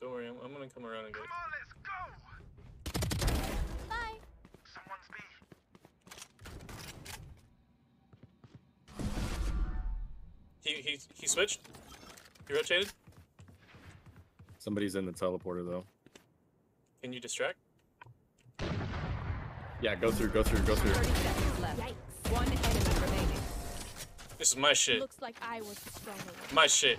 Don't worry, I'm, I'm gonna come around and get. Come on, let's go. Bye. Someone's B. He he he switched. He rotated. Somebody's in the teleporter though. Can you distract? Yeah, go through, go through, go through. 30 seconds left. One enemy remaining. This is my shit. Looks like I was the stronger. My shit.